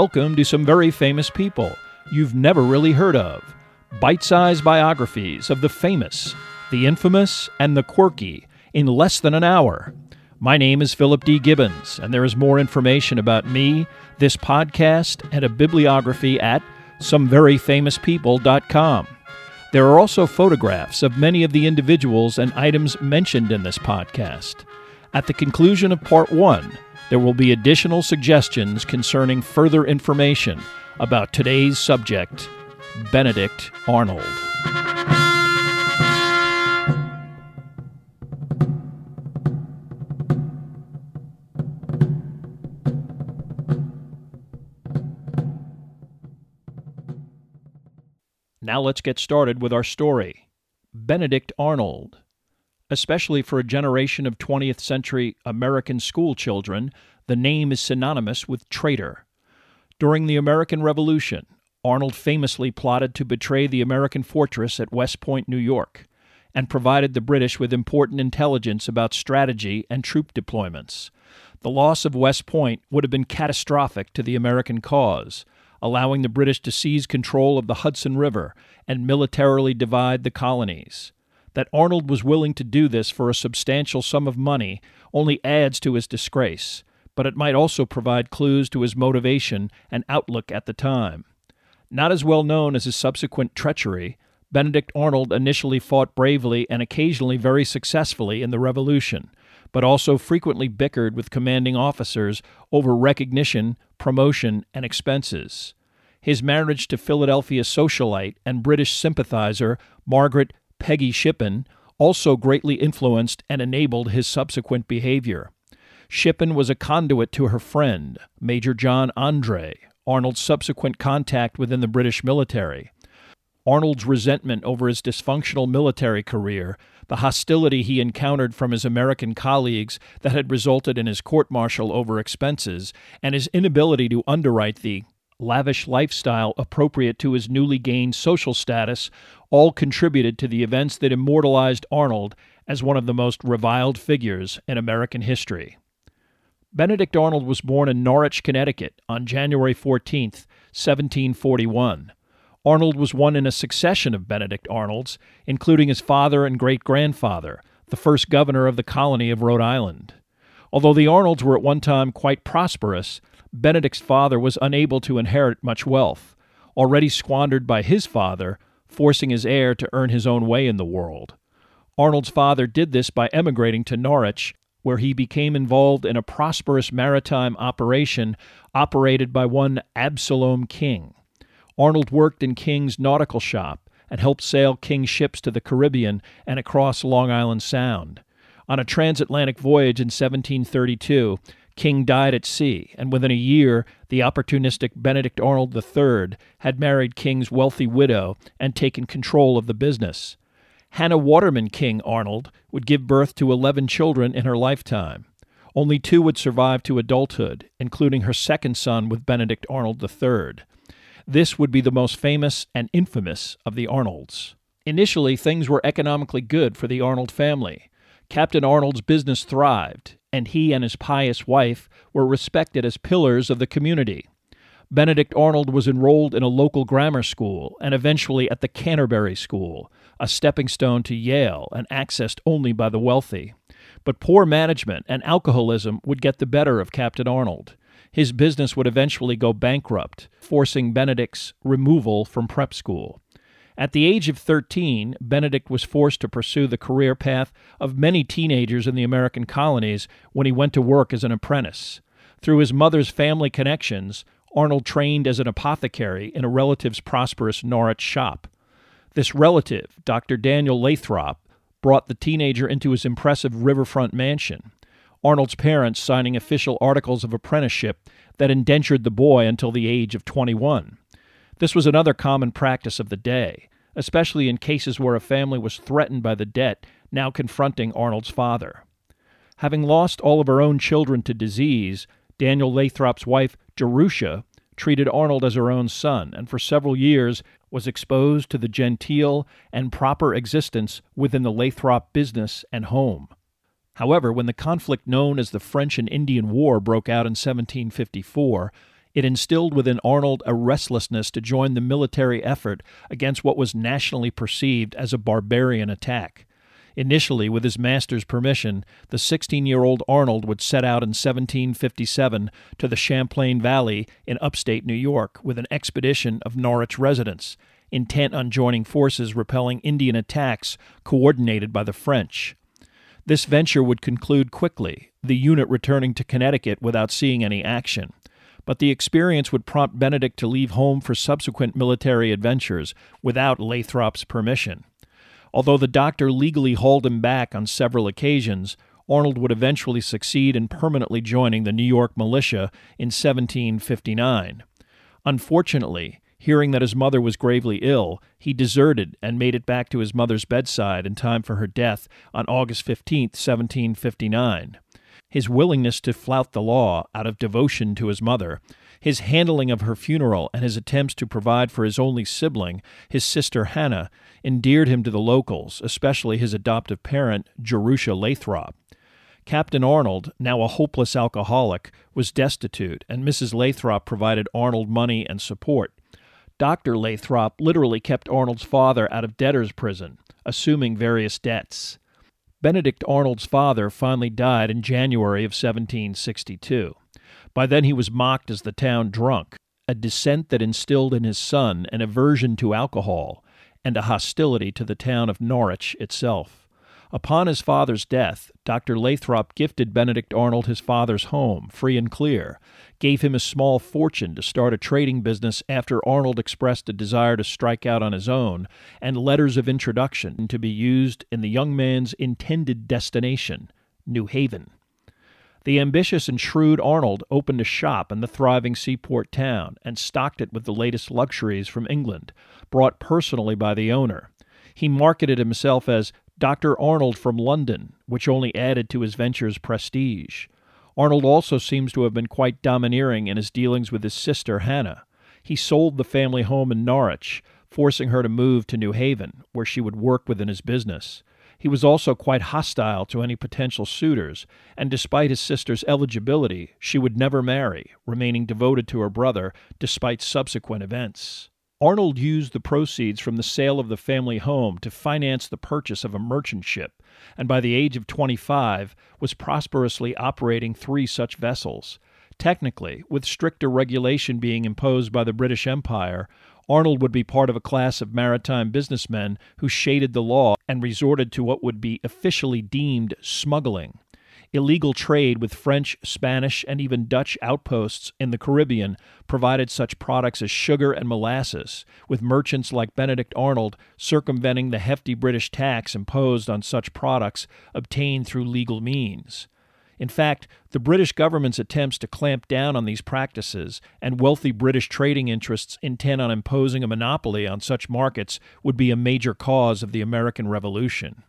Welcome to some very famous people you've never really heard of. Bite sized biographies of the famous, the infamous, and the quirky in less than an hour. My name is Philip D. Gibbons, and there is more information about me, this podcast, and a bibliography at someveryfamouspeople.com. There are also photographs of many of the individuals and items mentioned in this podcast. At the conclusion of part one, there will be additional suggestions concerning further information about today's subject, Benedict Arnold. Now let's get started with our story. Benedict Arnold especially for a generation of 20th century American school children, the name is synonymous with traitor. During the American Revolution, Arnold famously plotted to betray the American fortress at West Point, New York, and provided the British with important intelligence about strategy and troop deployments. The loss of West Point would have been catastrophic to the American cause, allowing the British to seize control of the Hudson River and militarily divide the colonies. That Arnold was willing to do this for a substantial sum of money only adds to his disgrace, but it might also provide clues to his motivation and outlook at the time. Not as well known as his subsequent treachery, Benedict Arnold initially fought bravely and occasionally very successfully in the Revolution, but also frequently bickered with commanding officers over recognition, promotion, and expenses. His marriage to Philadelphia socialite and British sympathizer Margaret Peggy Shippen, also greatly influenced and enabled his subsequent behavior. Shippen was a conduit to her friend, Major John Andre, Arnold's subsequent contact within the British military. Arnold's resentment over his dysfunctional military career, the hostility he encountered from his American colleagues that had resulted in his court martial over expenses, and his inability to underwrite the lavish lifestyle appropriate to his newly gained social status all contributed to the events that immortalized Arnold as one of the most reviled figures in American history. Benedict Arnold was born in Norwich, Connecticut on January 14, 1741. Arnold was one in a succession of Benedict Arnolds, including his father and great grandfather, the first governor of the colony of Rhode Island. Although the Arnolds were at one time quite prosperous, Benedict's father was unable to inherit much wealth, already squandered by his father, forcing his heir to earn his own way in the world. Arnold's father did this by emigrating to Norwich, where he became involved in a prosperous maritime operation operated by one Absalom King. Arnold worked in King's nautical shop and helped sail King's ships to the Caribbean and across Long Island Sound. On a transatlantic voyage in 1732, King died at sea, and within a year, the opportunistic Benedict Arnold III had married King's wealthy widow and taken control of the business. Hannah Waterman King Arnold would give birth to 11 children in her lifetime. Only two would survive to adulthood, including her second son with Benedict Arnold III. This would be the most famous and infamous of the Arnolds. Initially, things were economically good for the Arnold family. Captain Arnold's business thrived, and he and his pious wife were respected as pillars of the community. Benedict Arnold was enrolled in a local grammar school and eventually at the Canterbury School, a stepping stone to Yale and accessed only by the wealthy. But poor management and alcoholism would get the better of Captain Arnold. His business would eventually go bankrupt, forcing Benedict's removal from prep school. At the age of 13, Benedict was forced to pursue the career path of many teenagers in the American colonies when he went to work as an apprentice. Through his mother's family connections, Arnold trained as an apothecary in a relative's prosperous Norwich shop. This relative, Dr. Daniel Lathrop, brought the teenager into his impressive riverfront mansion. Arnold's parents signing official articles of apprenticeship that indentured the boy until the age of 21. This was another common practice of the day especially in cases where a family was threatened by the debt now confronting Arnold's father. Having lost all of her own children to disease, Daniel Lathrop's wife, Jerusha, treated Arnold as her own son and for several years was exposed to the genteel and proper existence within the Lathrop business and home. However, when the conflict known as the French and Indian War broke out in 1754, It instilled within Arnold a restlessness to join the military effort against what was nationally perceived as a barbarian attack. Initially, with his master's permission, the 16 year old Arnold would set out in 1757 to the Champlain Valley in upstate New York with an expedition of Norwich residents, intent on joining forces repelling Indian attacks coordinated by the French. This venture would conclude quickly, the unit returning to Connecticut without seeing any action. But the experience would prompt Benedict to leave home for subsequent military adventures without Lathrop's permission. Although the doctor legally hauled him back on several occasions, Arnold would eventually succeed in permanently joining the New York militia in 1759. Unfortunately, hearing that his mother was gravely ill, he deserted and made it back to his mother's bedside in time for her death on August 15, 1759. His willingness to flout the law out of devotion to his mother, his handling of her funeral, and his attempts to provide for his only sibling, his sister Hannah, endeared him to the locals, especially his adoptive parent, Jerusha Lathrop. Captain Arnold, now a hopeless alcoholic, was destitute, and Mrs. Lathrop provided Arnold money and support. Dr. Lathrop literally kept Arnold's father out of debtor's prison, assuming various debts. Benedict Arnold's father finally died in January of 1762. By then he was mocked as the town drunk, a dissent that instilled in his son an aversion to alcohol and a hostility to the town of Norwich itself. Upon his father's death, Dr. Lathrop gifted Benedict Arnold his father's home, free and clear, gave him a small fortune to start a trading business after Arnold expressed a desire to strike out on his own, and letters of introduction to be used in the young man's intended destination, New Haven. The ambitious and shrewd Arnold opened a shop in the thriving seaport town and stocked it with the latest luxuries from England, brought personally by the owner. He marketed himself as Dr. Arnold from London, which only added to his venture's prestige. Arnold also seems to have been quite domineering in his dealings with his sister Hannah. He sold the family home in Norwich, forcing her to move to New Haven, where she would work within his business. He was also quite hostile to any potential suitors, and despite his sister's eligibility, she would never marry, remaining devoted to her brother despite subsequent events. Arnold used the proceeds from the sale of the family home to finance the purchase of a merchant ship, and by the age of 25 was prosperously operating three such vessels. Technically, with stricter regulation being imposed by the British Empire, Arnold would be part of a class of maritime businessmen who shaded the law and resorted to what would be officially deemed smuggling illegal trade with French, Spanish, and even Dutch outposts in the Caribbean provided such products as sugar and molasses, with merchants like Benedict Arnold circumventing the hefty British tax imposed on such products obtained through legal means. In fact, the British government's attempts to clamp down on these practices and wealthy British trading interests intent on imposing a monopoly on such markets would be a major cause of the American Revolution.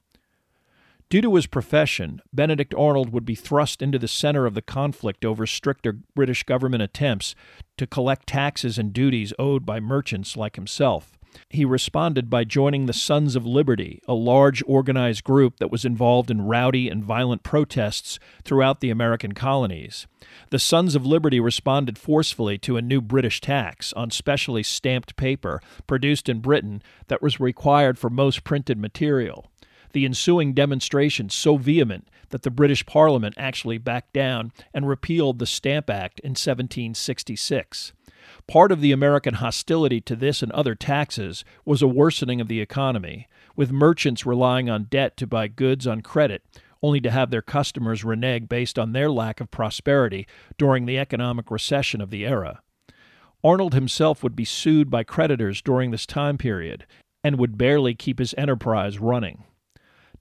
Due to his profession, Benedict Arnold would be thrust into the center of the conflict over stricter British government attempts to collect taxes and duties owed by merchants like himself. He responded by joining the Sons of Liberty, a large organized group that was involved in rowdy and violent protests throughout the American colonies. The Sons of Liberty responded forcefully to a new British tax on specially stamped paper produced in Britain that was required for most printed material the ensuing demonstrations so vehement that the British Parliament actually backed down and repealed the Stamp Act in 1766. Part of the American hostility to this and other taxes was a worsening of the economy, with merchants relying on debt to buy goods on credit, only to have their customers renege based on their lack of prosperity during the economic recession of the era. Arnold himself would be sued by creditors during this time period and would barely keep his enterprise running.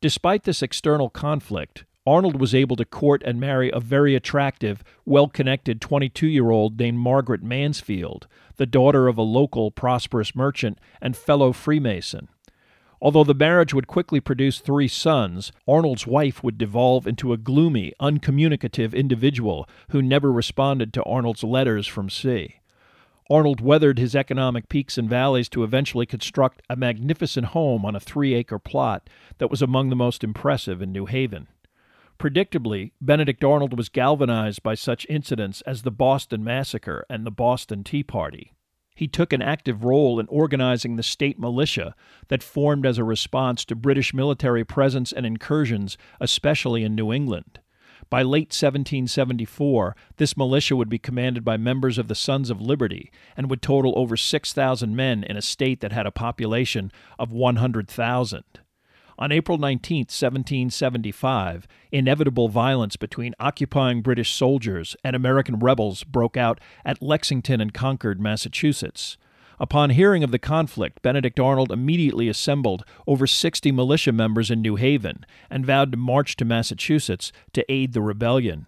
Despite this external conflict, Arnold was able to court and marry a very attractive, well connected 22 year old named Margaret Mansfield, the daughter of a local prosperous merchant and fellow Freemason. Although the marriage would quickly produce three sons, Arnold's wife would devolve into a gloomy, uncommunicative individual who never responded to Arnold's letters from sea. Arnold weathered his economic peaks and valleys to eventually construct a magnificent home on a three acre plot that was among the most impressive in New Haven. Predictably, Benedict Arnold was galvanized by such incidents as the Boston Massacre and the Boston Tea Party. He took an active role in organizing the state militia that formed as a response to British military presence and incursions, especially in New England. By late 1774, this militia would be commanded by members of the Sons of Liberty and would total over 6,000 men in a state that had a population of 100,000. On April 19, 1775, inevitable violence between occupying British soldiers and American rebels broke out at Lexington and Concord, Massachusetts. Upon hearing of the conflict, Benedict Arnold immediately assembled over 60 militia members in New Haven and vowed to march to Massachusetts to aid the rebellion.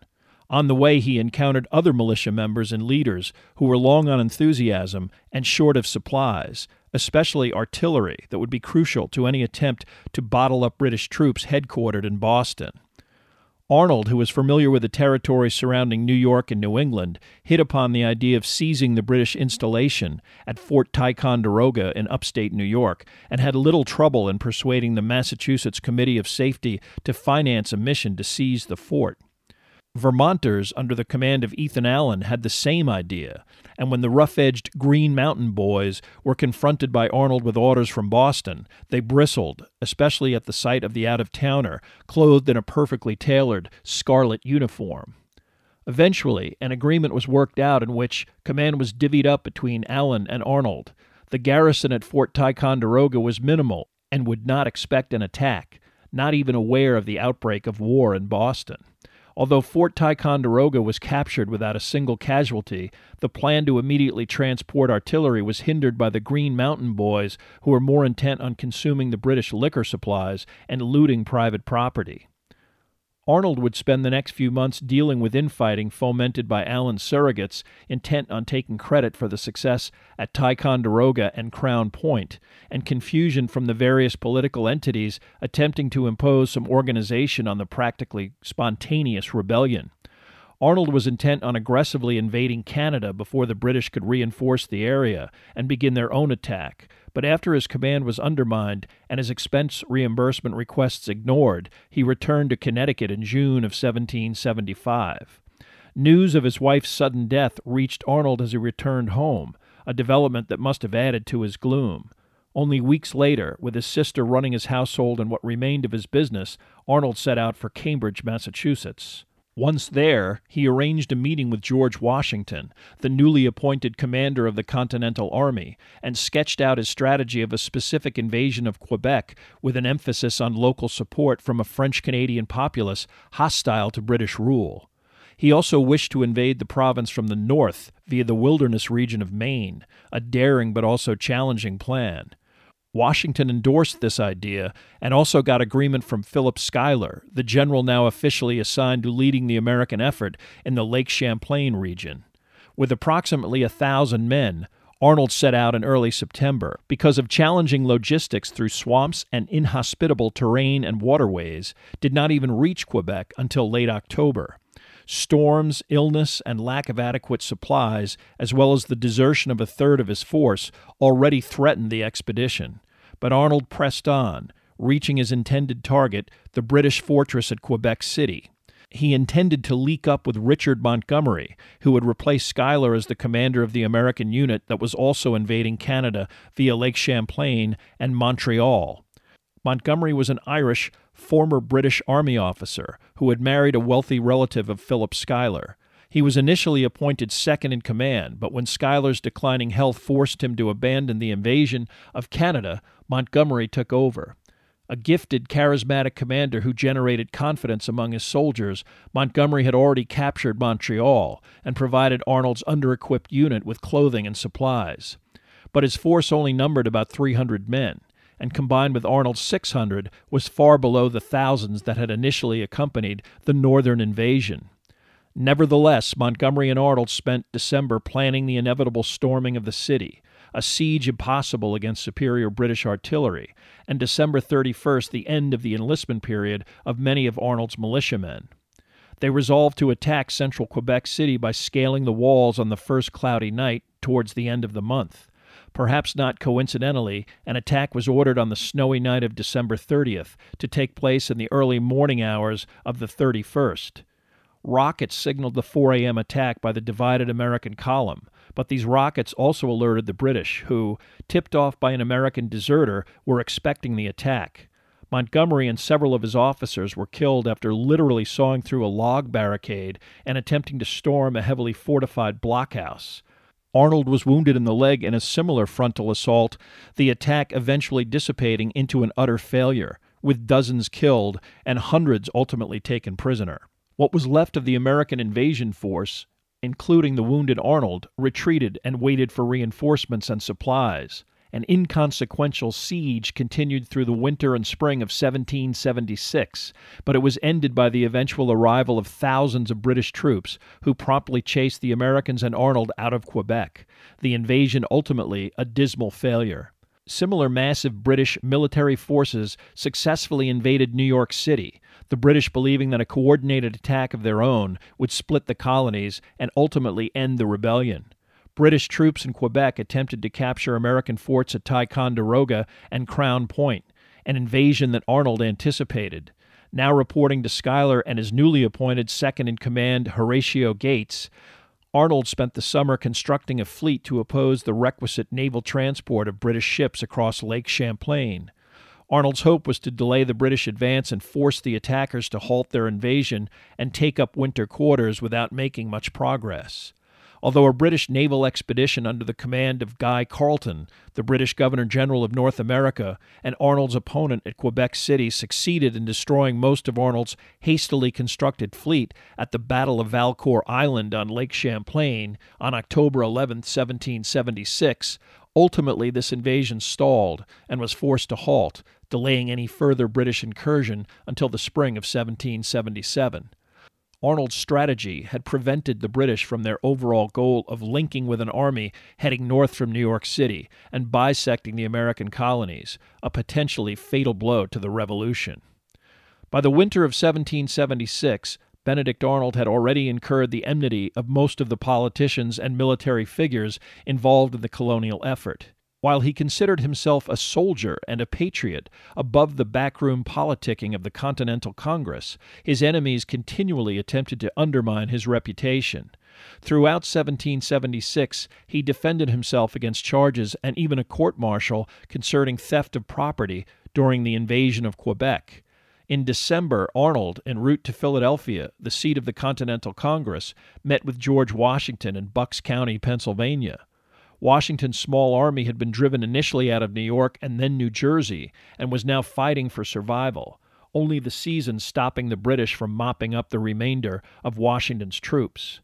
On the way, he encountered other militia members and leaders who were long on enthusiasm and short of supplies, especially artillery that would be crucial to any attempt to bottle up British troops headquartered in Boston. Arnold, who was familiar with the territory surrounding New York and New England, hit upon the idea of seizing the British installation at Fort Ticonderoga in upstate New York, and had little trouble in persuading the Massachusetts Committee of Safety to finance a mission to seize the fort. Vermonters, under the command of Ethan Allen, had the same idea, and when the rough edged Green Mountain Boys were confronted by Arnold with orders from Boston, they bristled, especially at the sight of the out of towner, clothed in a perfectly tailored scarlet uniform. Eventually, an agreement was worked out in which command was divvied up between Allen and Arnold. The garrison at Fort Ticonderoga was minimal and would not expect an attack, not even aware of the outbreak of war in Boston. Although Fort Ticonderoga was captured without a single casualty, the plan to immediately transport artillery was hindered by the Green Mountain Boys, who were more intent on consuming the British liquor supplies and looting private property. Arnold would spend the next few months dealing with infighting fomented by Allen's surrogates, intent on taking credit for the success at Ticonderoga and Crown Point, and confusion from the various political entities attempting to impose some organization on the practically spontaneous rebellion. Arnold was intent on aggressively invading Canada before the British could reinforce the area and begin their own attack, but after his command was undermined and his expense reimbursement requests ignored, he returned to Connecticut in June of 1775. News of his wife's sudden death reached Arnold as he returned home, a development that must have added to his gloom. Only weeks later, with his sister running his household and what remained of his business, Arnold set out for Cambridge, Massachusetts. Once there, he arranged a meeting with George Washington, the newly appointed commander of the Continental Army, and sketched out his strategy of a specific invasion of Quebec with an emphasis on local support from a French Canadian populace hostile to British rule. He also wished to invade the province from the north via the wilderness region of Maine, a daring but also challenging plan. Washington endorsed this idea and also got agreement from Philip Schuyler, the general now officially assigned to leading the American effort in the Lake Champlain region. With approximately a thousand men, Arnold set out in early September. Because of challenging logistics through swamps and inhospitable terrain and waterways, did not even reach Quebec until late October. Storms, illness, and lack of adequate supplies, as well as the desertion of a third of his force, already threatened the expedition. But Arnold pressed on, reaching his intended target, the British fortress at Quebec City. He intended to leak up with Richard Montgomery, who would replace Schuyler as the commander of the American unit that was also invading Canada via Lake Champlain and Montreal. Montgomery was an Irish, former British Army officer who had married a wealthy relative of Philip Schuyler. He was initially appointed second in command, but when Schuyler's declining health forced him to abandon the invasion of Canada, Montgomery took over. A gifted, charismatic commander who generated confidence among his soldiers, Montgomery had already captured Montreal and provided Arnold's under equipped unit with clothing and supplies. But his force only numbered about 300 men, and combined with Arnold's 600 was far below the thousands that had initially accompanied the northern invasion. Nevertheless, Montgomery and Arnold spent December planning the inevitable storming of the city, a siege impossible against superior British artillery, and December 31st the end of the enlistment period of many of Arnold's militiamen. They resolved to attack central Quebec City by scaling the walls on the first cloudy night towards the end of the month. Perhaps not coincidentally, an attack was ordered on the snowy night of December 30th to take place in the early morning hours of the 31st. Rockets signaled the 4 a.m. attack by the divided American column, but these rockets also alerted the British, who, tipped off by an American deserter, were expecting the attack. Montgomery and several of his officers were killed after literally sawing through a log barricade and attempting to storm a heavily fortified blockhouse. Arnold was wounded in the leg in a similar frontal assault, the attack eventually dissipating into an utter failure, with dozens killed and hundreds ultimately taken prisoner. What was left of the American invasion force, including the wounded Arnold, retreated and waited for reinforcements and supplies. An inconsequential siege continued through the winter and spring of 1776, but it was ended by the eventual arrival of thousands of British troops, who promptly chased the Americans and Arnold out of Quebec, the invasion ultimately a dismal failure. Similar massive British military forces successfully invaded New York City, the British believing that a coordinated attack of their own would split the colonies and ultimately end the rebellion. British troops in Quebec attempted to capture American forts at Ticonderoga and Crown Point, an invasion that Arnold anticipated. Now reporting to Schuyler and his newly appointed second in command, Horatio Gates, Arnold spent the summer constructing a fleet to oppose the requisite naval transport of British ships across Lake Champlain. Arnold's hope was to delay the British advance and force the attackers to halt their invasion and take up winter quarters without making much progress although a British naval expedition under the command of Guy Carleton, the British Governor General of North America, and Arnold's opponent at Quebec City succeeded in destroying most of Arnold's hastily constructed fleet at the Battle of Valcour Island on Lake Champlain on October 11, 1776, Ultimately, this invasion stalled and was forced to halt, delaying any further British incursion until the spring of 1777. Arnold's strategy had prevented the British from their overall goal of linking with an army heading north from New York City and bisecting the American colonies, a potentially fatal blow to the Revolution. By the winter of 1776, Benedict Arnold had already incurred the enmity of most of the politicians and military figures involved in the colonial effort. While he considered himself a soldier and a patriot above the backroom politicking of the Continental Congress, his enemies continually attempted to undermine his reputation. Throughout 1776, he defended himself against charges and even a court martial concerning theft of property during the invasion of Quebec. In December, Arnold, en route to Philadelphia, the seat of the Continental Congress, met with George Washington in Bucks County, Pennsylvania. Washington's small army had been driven initially out of New York and then New Jersey and was now fighting for survival, only the season stopping the British from mopping up the remainder of Washington's troops.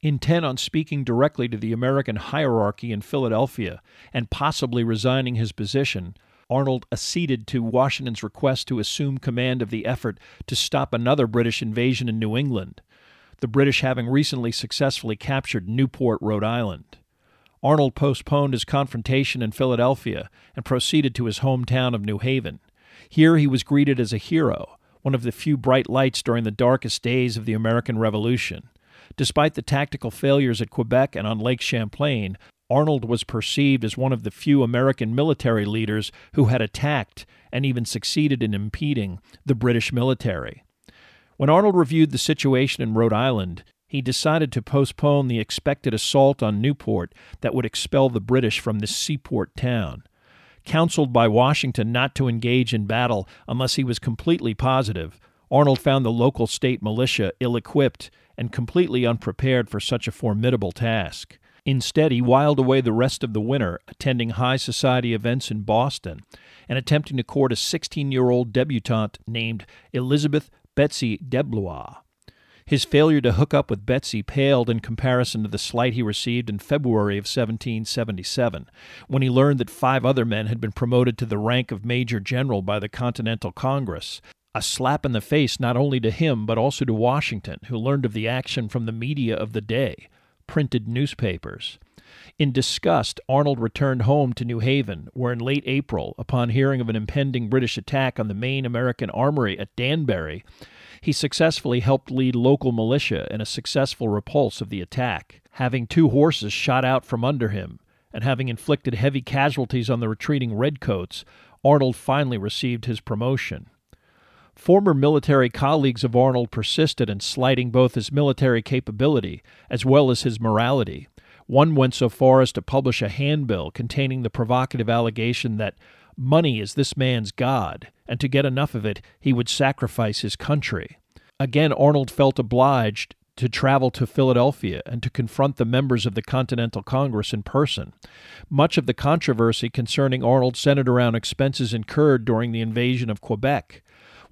Intent on speaking directly to the American hierarchy in Philadelphia and possibly resigning his position, Arnold acceded to Washington's request to assume command of the effort to stop another British invasion in New England, the British having recently successfully captured Newport, Rhode Island. Arnold postponed his confrontation in Philadelphia and proceeded to his hometown of New Haven. Here he was greeted as a hero, one of the few bright lights during the darkest days of the American Revolution. Despite the tactical failures at Quebec and on Lake Champlain, Arnold was perceived as one of the few American military leaders who had attacked and even succeeded in impeding the British military. When Arnold reviewed the situation in Rhode Island, he decided to postpone the expected assault on Newport that would expel the British from this seaport town. Counseled by Washington not to engage in battle unless he was completely positive, Arnold found the local state militia ill equipped and completely unprepared for such a formidable task. Instead, he whiled away the rest of the winter attending high society events in Boston and attempting to court a 16 year old debutante named Elizabeth Betsy Deblois. His failure to hook up with Betsy paled in comparison to the slight he received in February of 1777, when he learned that five other men had been promoted to the rank of Major General by the Continental Congress. A slap in the face not only to him, but also to Washington, who learned of the action from the media of the day printed newspapers. In disgust, Arnold returned home to New Haven, where in late April, upon hearing of an impending British attack on the main American armory at Danbury, he successfully helped lead local militia in a successful repulse of the attack, having two horses shot out from under him and having inflicted heavy casualties on the retreating Redcoats, Arnold finally received his promotion. Former military colleagues of Arnold persisted in slighting both his military capability as well as his morality. One went so far as to publish a handbill containing the provocative allegation that money is this man's God, and to get enough of it, he would sacrifice his country. Again, Arnold felt obliged to travel to Philadelphia and to confront the members of the Continental Congress in person. Much of the controversy concerning Arnold centered around expenses incurred during the invasion of Quebec.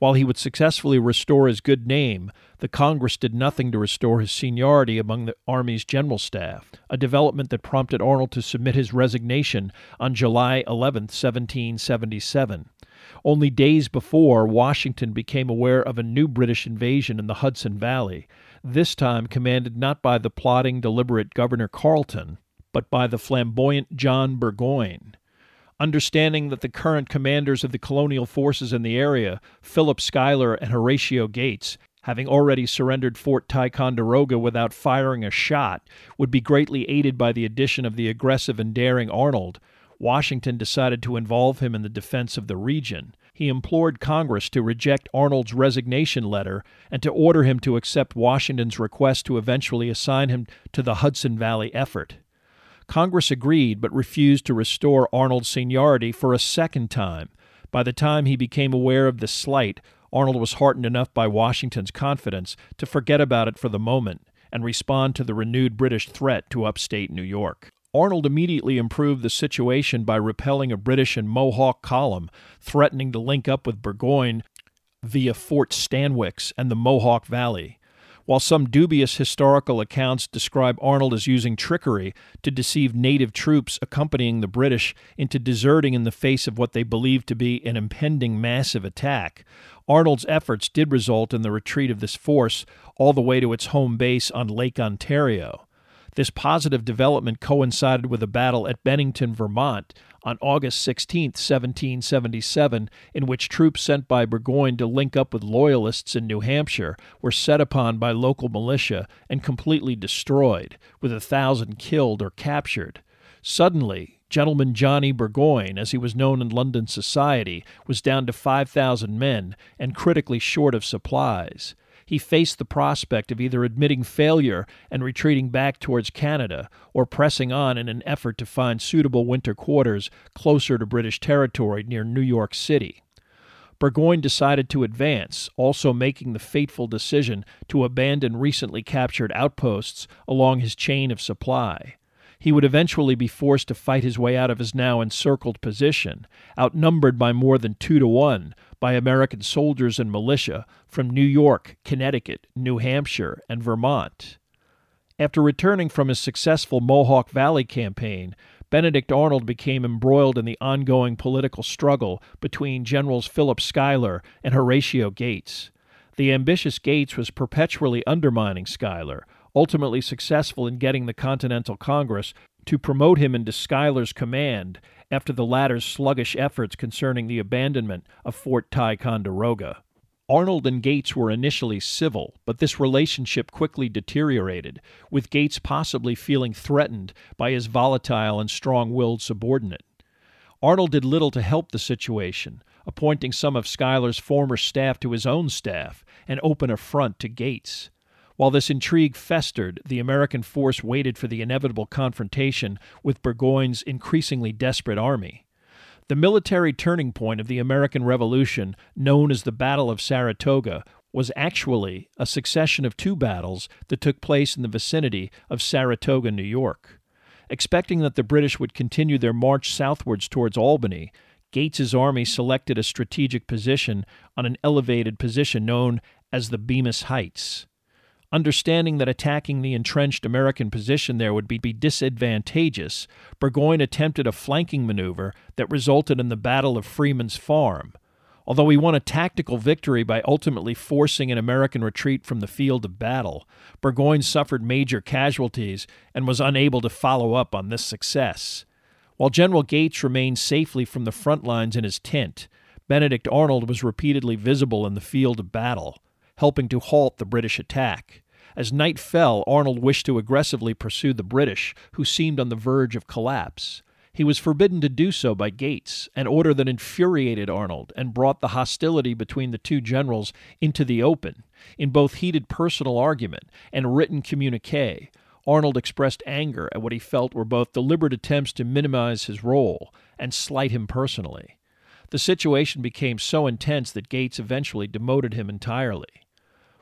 While he would successfully restore his good name, the Congress did nothing to restore his seniority among the Army's general staff, a development that prompted Arnold to submit his resignation on July 11, 1777. Only days before, Washington became aware of a new British invasion in the Hudson Valley, this time commanded not by the plodding, deliberate Governor Carleton, but by the flamboyant John Burgoyne. Understanding that the current commanders of the colonial forces in the area, Philip Schuyler and Horatio Gates, having already surrendered Fort Ticonderoga without firing a shot, would be greatly aided by the addition of the aggressive and daring Arnold, Washington decided to involve him in the defense of the region. He implored Congress to reject Arnold's resignation letter and to order him to accept Washington's request to eventually assign him to the Hudson Valley effort. Congress agreed but refused to restore Arnold's seniority for a second time. By the time he became aware of the slight, Arnold was heartened enough by Washington's confidence to forget about it for the moment and respond to the renewed British threat to upstate New York. Arnold immediately improved the situation by repelling a British and Mohawk column threatening to link up with Burgoyne via Fort Stanwix and the Mohawk Valley. While some dubious historical accounts describe Arnold as using trickery to deceive native troops accompanying the British into deserting in the face of what they believed to be an impending massive attack, Arnold's efforts did result in the retreat of this force all the way to its home base on Lake Ontario. This positive development coincided with a battle at Bennington, Vermont, on August 16, 1777, in which troops sent by Burgoyne to link up with Loyalists in New Hampshire were set upon by local militia and completely destroyed, with a thousand killed or captured. Suddenly, Gentleman Johnny Burgoyne, as he was known in London society, was down to 5,000 men and critically short of supplies he faced the prospect of either admitting failure and retreating back towards Canada or pressing on in an effort to find suitable winter quarters closer to British territory near New York City. Burgoyne decided to advance, also making the fateful decision to abandon recently captured outposts along his chain of supply. He would eventually be forced to fight his way out of his now encircled position, outnumbered by more than two to one, by American soldiers and militia from New York, Connecticut, New Hampshire, and Vermont. After returning from his successful Mohawk Valley campaign, Benedict Arnold became embroiled in the ongoing political struggle between Generals Philip Schuyler and Horatio Gates. The ambitious Gates was perpetually undermining Schuyler, ultimately successful in getting the Continental Congress to promote him into Schuyler's command after the latter's sluggish efforts concerning the abandonment of Fort Ticonderoga. Arnold and Gates were initially civil, but this relationship quickly deteriorated, with Gates possibly feeling threatened by his volatile and strong willed subordinate. Arnold did little to help the situation, appointing some of Schuyler's former staff to his own staff, an open affront to Gates. While this intrigue festered, the American force waited for the inevitable confrontation with Burgoyne's increasingly desperate army. The military turning point of the American Revolution, known as the Battle of Saratoga, was actually a succession of two battles that took place in the vicinity of Saratoga, New York. Expecting that the British would continue their march southwards towards Albany, Gates's army selected a strategic position on an elevated position known as the Bemis Heights. Understanding that attacking the entrenched American position there would be, be disadvantageous, Burgoyne attempted a flanking maneuver that resulted in the Battle of Freeman's Farm. Although he won a tactical victory by ultimately forcing an American retreat from the field of battle, Burgoyne suffered major casualties and was unable to follow up on this success. While General Gates remained safely from the front lines in his tent, Benedict Arnold was repeatedly visible in the field of battle helping to halt the British attack. As night fell, Arnold wished to aggressively pursue the British, who seemed on the verge of collapse. He was forbidden to do so by Gates, an order that infuriated Arnold and brought the hostility between the two generals into the open. In both heated personal argument and written communique, Arnold expressed anger at what he felt were both deliberate attempts to minimize his role and slight him personally. The situation became so intense that Gates eventually demoted him entirely.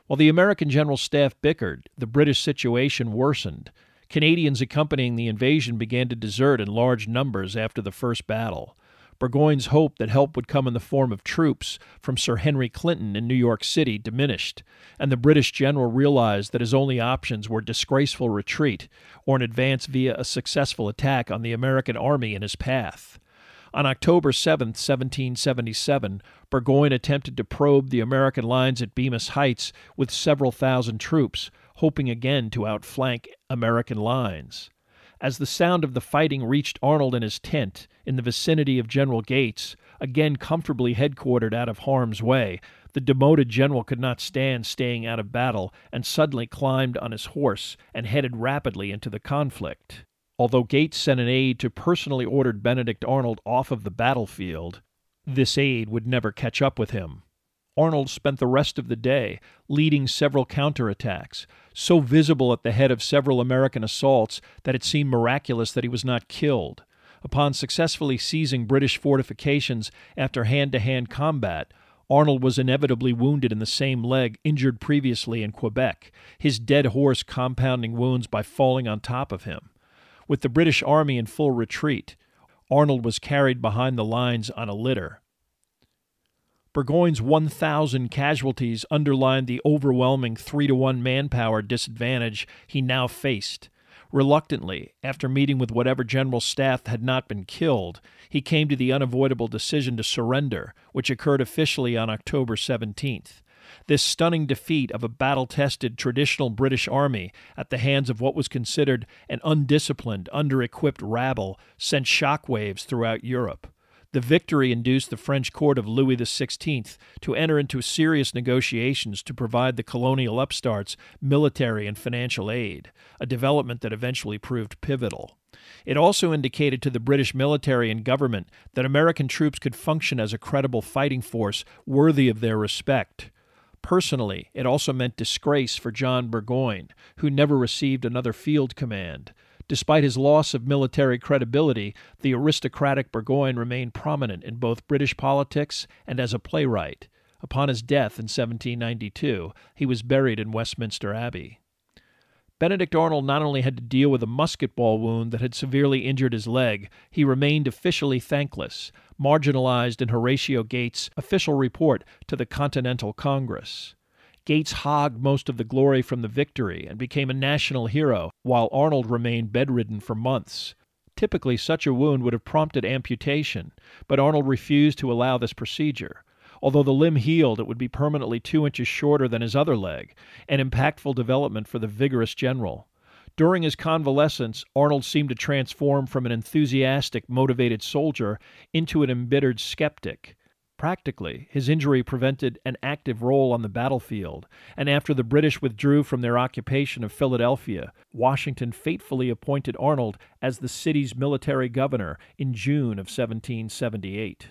While the American General Staff bickered, the British situation worsened. Canadians accompanying the invasion began to desert in large numbers after the first battle. Burgoyne's hope that help would come in the form of troops from Sir Henry Clinton in New York City diminished, and the British general realized that his only options were disgraceful retreat or an advance via a successful attack on the American army in his path. On October 7, 1777, Burgoyne attempted to probe the American lines at Bemis Heights with several thousand troops, hoping again to outflank American lines. As the sound of the fighting reached Arnold in his tent in the vicinity of General Gates, again comfortably headquartered out of harm's way, the demoted general could not stand staying out of battle and suddenly climbed on his horse and headed rapidly into the conflict. Although Gates sent an aide to personally order Benedict Arnold off of the battlefield, this aide would never catch up with him. Arnold spent the rest of the day leading several counterattacks, so visible at the head of several American assaults that it seemed miraculous that he was not killed. Upon successfully seizing British fortifications after hand to hand combat, Arnold was inevitably wounded in the same leg injured previously in Quebec, his dead horse compounding wounds by falling on top of him. With the British army in full retreat, Arnold was carried behind the lines on a litter. Burgoyne's 1,000 casualties underlined the overwhelming 3 to 1 manpower disadvantage he now faced. Reluctantly, after meeting with whatever general staff had not been killed, he came to the unavoidable decision to surrender, which occurred officially on October 17th. This stunning defeat of a battle tested traditional British army at the hands of what was considered an undisciplined, under equipped rabble sent shockwaves throughout Europe. The victory induced the French court of Louis XVI to enter into serious negotiations to provide the colonial upstarts military and financial aid, a development that eventually proved pivotal. It also indicated to the British military and government that American troops could function as a credible fighting force worthy of their respect. Personally, it also meant disgrace for John Burgoyne, who never received another field command. Despite his loss of military credibility, the aristocratic Burgoyne remained prominent in both British politics and as a playwright. Upon his death in 1792, he was buried in Westminster Abbey. Benedict Arnold not only had to deal with a musket ball wound that had severely injured his leg, he remained officially thankless, marginalized in Horatio Gates' official report to the Continental Congress. Gates hogged most of the glory from the victory and became a national hero, while Arnold remained bedridden for months. Typically, such a wound would have prompted amputation, but Arnold refused to allow this procedure. Although the limb healed, it would be permanently two inches shorter than his other leg, an impactful development for the vigorous general. During his convalescence, Arnold seemed to transform from an enthusiastic, motivated soldier into an embittered skeptic. Practically, his injury prevented an active role on the battlefield, and after the British withdrew from their occupation of Philadelphia, Washington fatefully appointed Arnold as the city's military governor in June of 1778.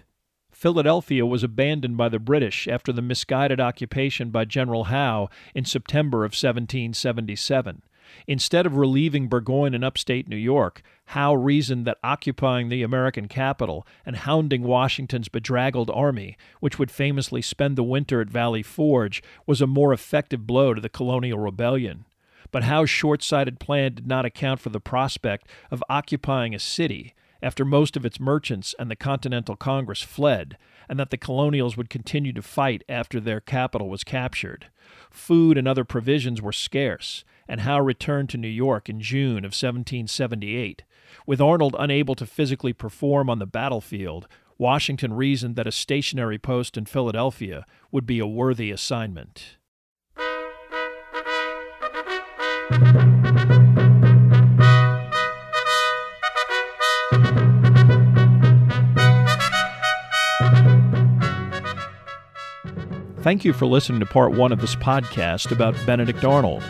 Philadelphia was abandoned by the British after the misguided occupation by General Howe in September of 1777. Instead of relieving Burgoyne in upstate New York, Howe reasoned that occupying the American capital and hounding Washington's bedraggled army, which would famously spend the winter at Valley Forge, was a more effective blow to the colonial rebellion. But Howe's short sighted plan did not account for the prospect of occupying a city after most of its merchants and the Continental Congress fled, and that the colonials would continue to fight after their capital was captured. Food and other provisions were scarce, and Howe returned to New York in June of 1778. With Arnold unable to physically perform on the battlefield, Washington reasoned that a stationary post in Philadelphia would be a worthy assignment. Thank you for listening to part one of this podcast about Benedict Arnold.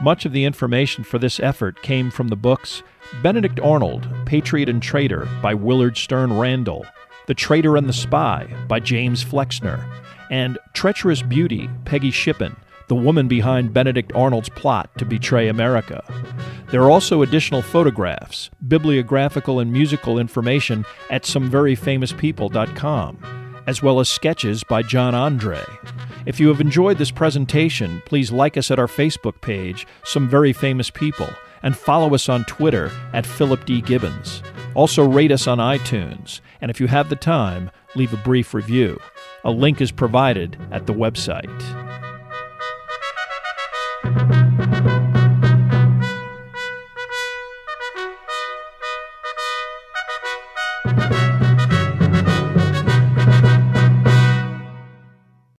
Much of the information for this effort came from the books Benedict Arnold, Patriot and Traitor by Willard Sterne Randall, The Traitor and the Spy by James Flexner, and Treacherous Beauty, Peggy Shippen, the woman behind Benedict Arnold's plot to betray America. There are also additional photographs, bibliographical and musical information at someveryfamouspeople.com, as well as sketches by John Andre. If you have enjoyed this presentation, please like us at our Facebook page, Some Very Famous People, and follow us on Twitter at Philip D. Gibbons. Also, rate us on iTunes, and if you have the time, leave a brief review. A link is provided at the website.